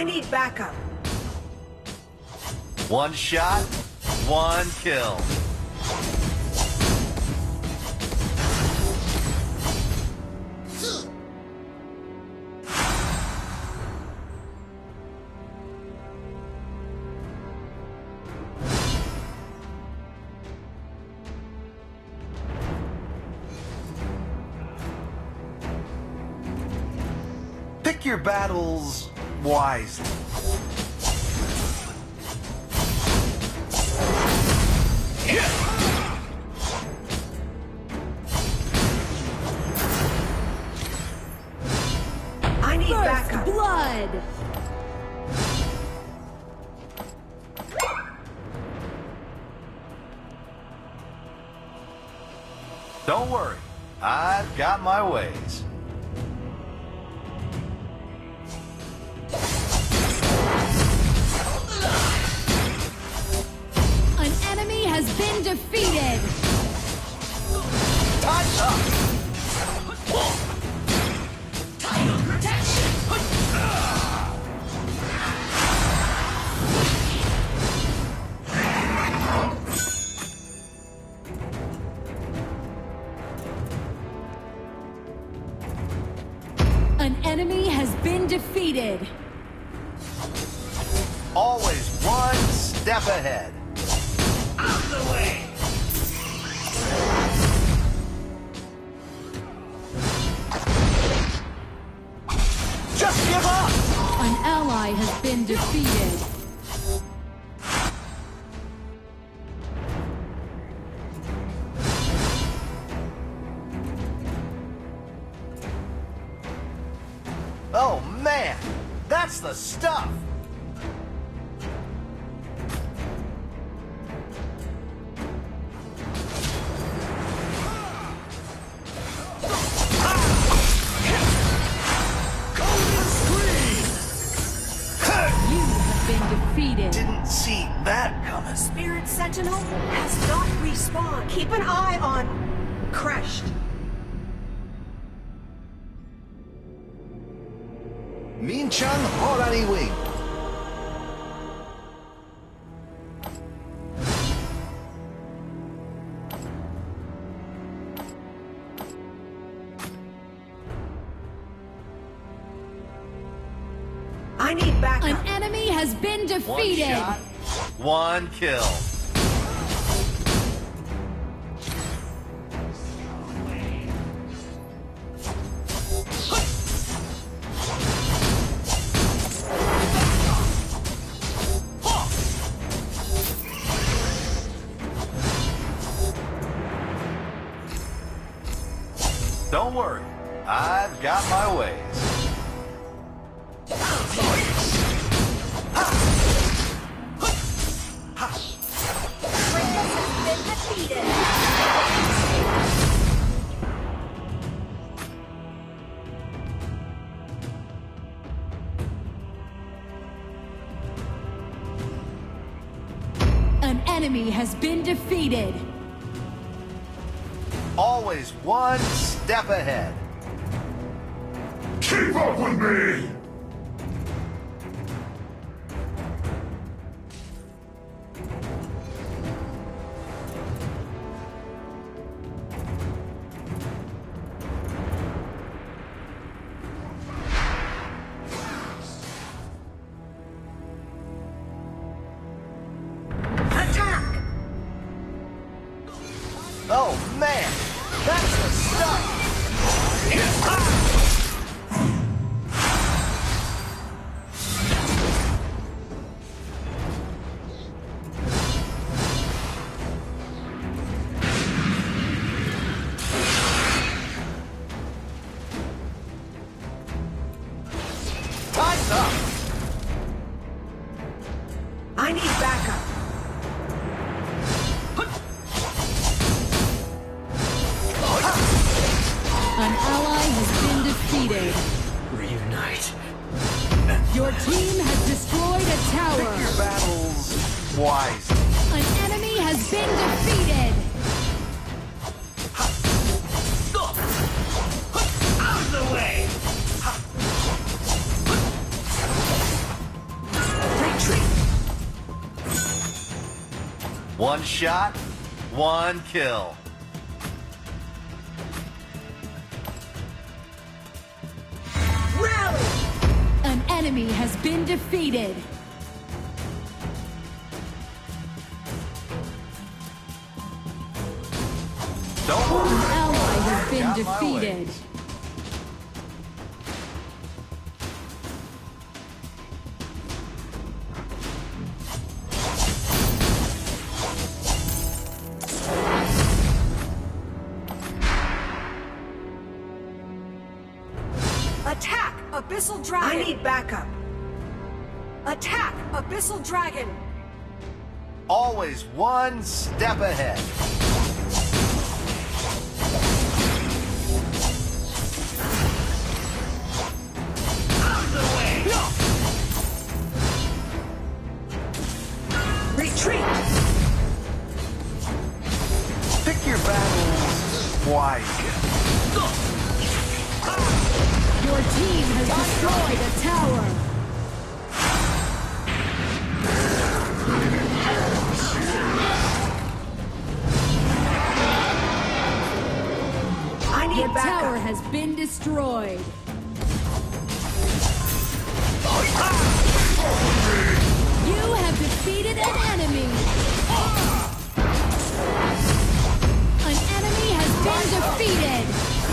I need backup. One shot, one kill. Pick your battles wisely. I need First backup. blood! Don't worry, I've got my ways. Step ahead. Just give up! An ally has been defeated! Sentinel has not respawned. Keep an eye on Crashed. Minchan Horani Wing. I need backup. An enemy has been One defeated! shot, one kill. Don't worry, I've got my ways. An enemy has been defeated! Always one step ahead. Keep up with me! One shot, one kill. Rally! An enemy has been defeated. Don't worry. An ally has been Got my defeated. I need backup. Attack! Abyssal Dragon! Always one step ahead. Has destroyed a tower. I need Your tower has been destroyed. You have defeated an enemy. An enemy has been defeated.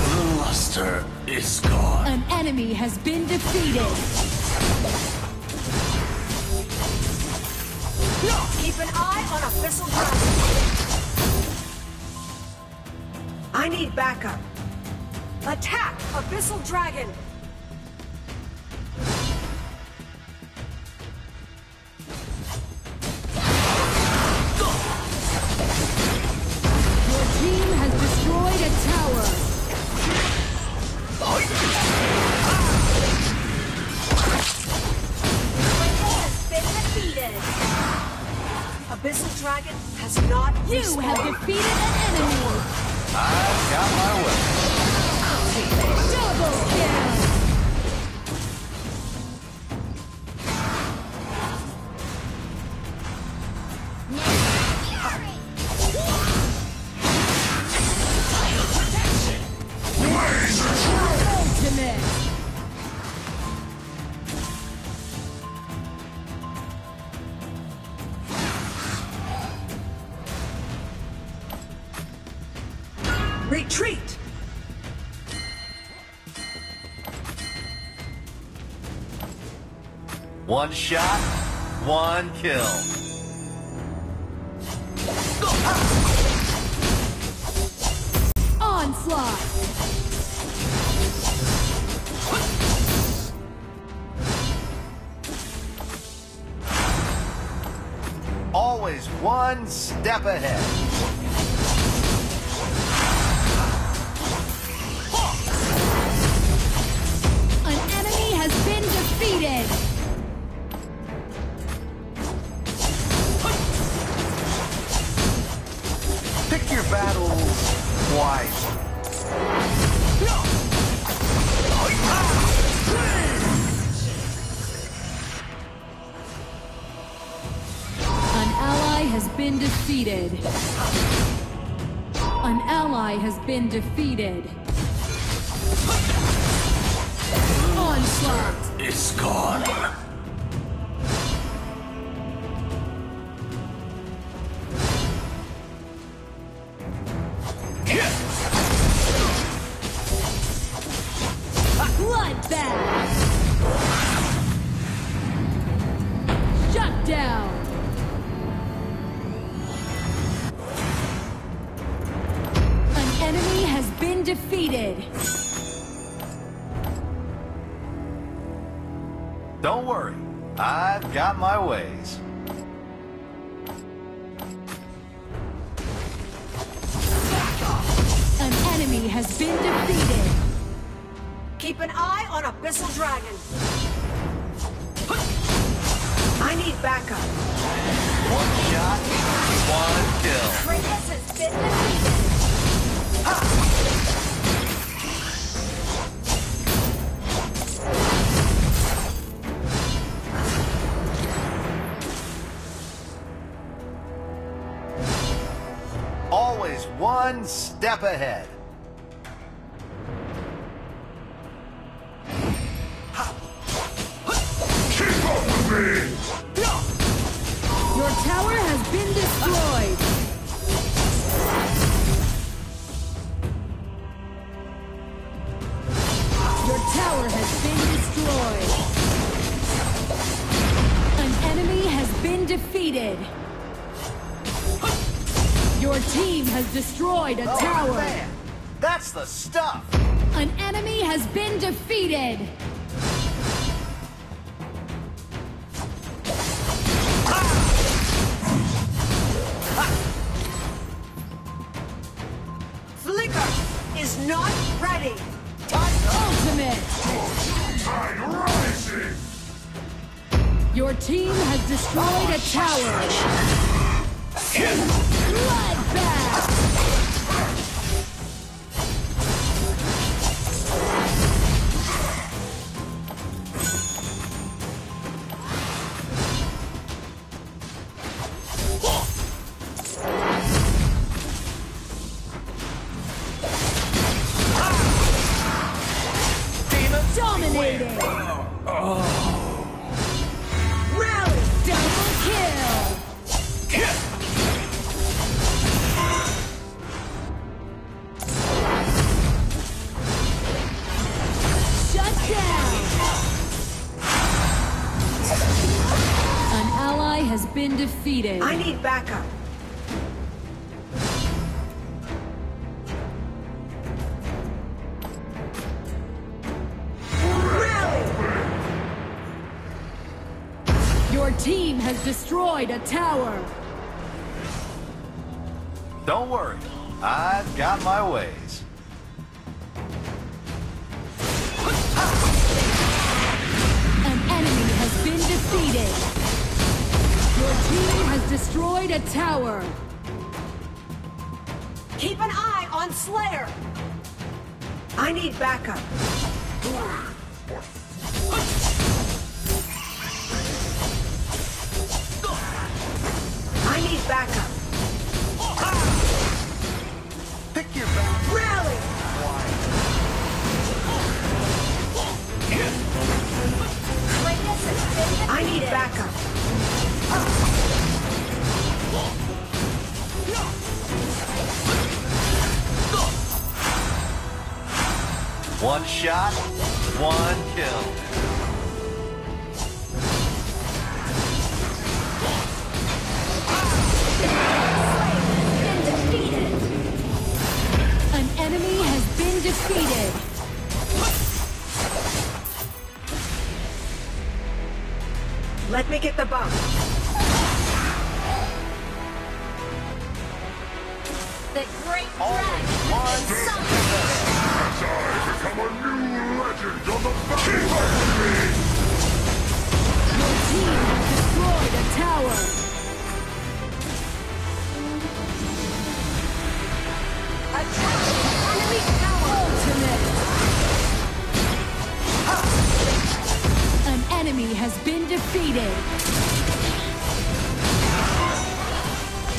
The luster is gone. An enemy has been defeated. Keep an eye on Abyssal Dragon. I need backup. Attack! Abyssal Dragon! Abyssal Dragon has not You respawned. have defeated an enemy. I've got my way. Double kill. Retreat! One shot, one kill. Onslaught. Always one step ahead. Has been defeated. An ally has been defeated. Onslaught. It's gone. Bloodbath. Shut down. An enemy has been defeated. Don't worry, I've got my ways. Has been defeated. Keep an eye on Abyssal Dragon. I need backup. One shot, one kill. Kratos has been defeated. Always one step ahead. Defeated. Your team has destroyed a Oh, tower. man. That's the stuff. An enemy has been defeated. Your team has destroyed a tower. Bloodbath. Need backup. Rally. Your team has destroyed a tower. Don't worry. I've got my ways. Team has destroyed a tower. Keep an eye on Slayer. I need backup. I need backup. Pick your back. Rally. I need backup. One shot, one kill. An enemy has been defeated. Let me get the bump. The great Always one step ahead. Become a new legend on the battlefield! Your team has destroyed a tower. Enemy tower. Ultimate. An enemy has been defeated.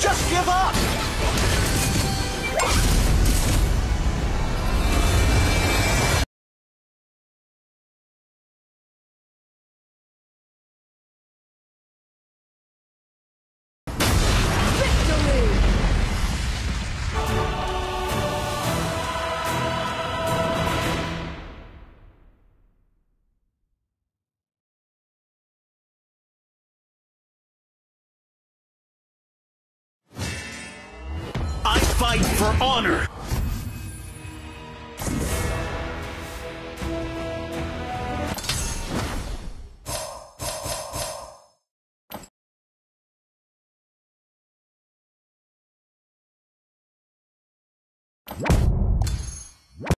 Just give up. Fight for honor.